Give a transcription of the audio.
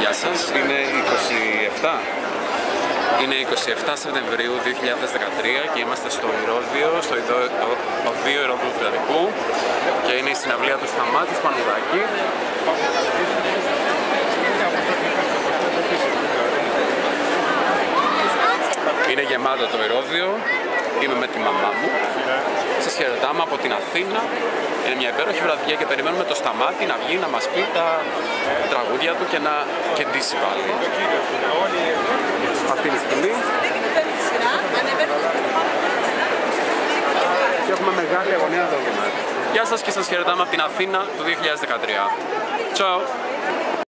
Γεια σας, είναι 27. Είναι 27 Σεπτεμβρίου 2013 και είμαστε στο Ηρώδιο, στο Οδείο Ηρώδιου του και είναι η συναυλία του Σταμάτης Πανουδάκη. Είναι γεμάτο το Ηρώδιο, είμαι με τη μαμά μου. Σας χαιρετάμε από την Αθήνα. Είναι μια υπέροχη βραδιά και περιμένουμε το Σταμάτη να βγει να μας πει τα τραγούδια του και να κεντήσει πάλι. Αυτή είναι η σκηνή. Και έχουμε μεγάλη αγωνία να το δούμε. Γεια σας και σας χαιρετάμε από την Αθήνα του 2013. Ciao!